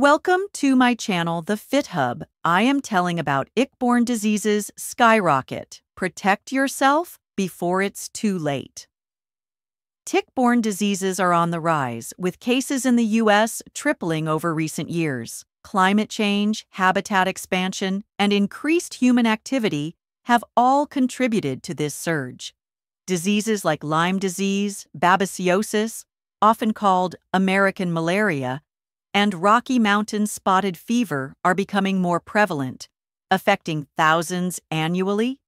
Welcome to my channel, The Fit Hub. I am telling about ick-borne diseases skyrocket. Protect yourself before it's too late. Tick-borne diseases are on the rise, with cases in the U.S. tripling over recent years. Climate change, habitat expansion, and increased human activity have all contributed to this surge. Diseases like Lyme disease, babesiosis, often called American malaria, and Rocky Mountain spotted fever are becoming more prevalent, affecting thousands annually.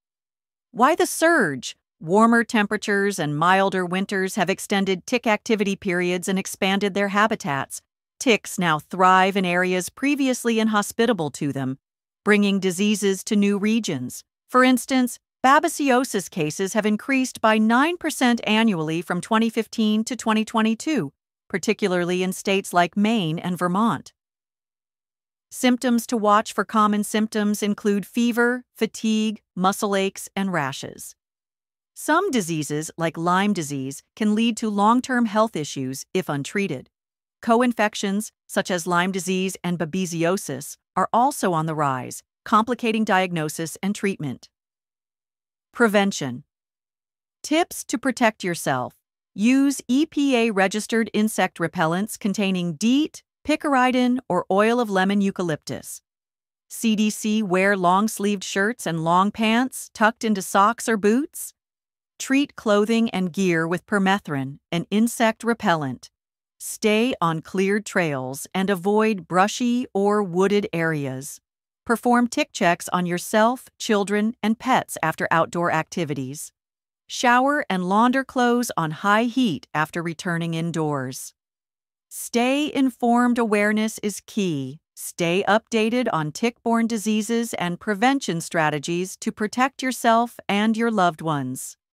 Why the surge? Warmer temperatures and milder winters have extended tick activity periods and expanded their habitats. Ticks now thrive in areas previously inhospitable to them, bringing diseases to new regions. For instance, babesiosis cases have increased by 9% annually from 2015 to 2022, particularly in states like Maine and Vermont. Symptoms to watch for common symptoms include fever, fatigue, muscle aches, and rashes. Some diseases, like Lyme disease, can lead to long term health issues if untreated. Co infections, such as Lyme disease and babesiosis, are also on the rise, complicating diagnosis and treatment. Prevention Tips to protect yourself Use EPA registered insect repellents containing DEET, picaridin, or oil of lemon eucalyptus. CDC wear long sleeved shirts and long pants tucked into socks or boots. Treat clothing and gear with permethrin, an insect repellent. Stay on cleared trails and avoid brushy or wooded areas. Perform tick checks on yourself, children, and pets after outdoor activities. Shower and launder clothes on high heat after returning indoors. Stay informed awareness is key. Stay updated on tick borne diseases and prevention strategies to protect yourself and your loved ones.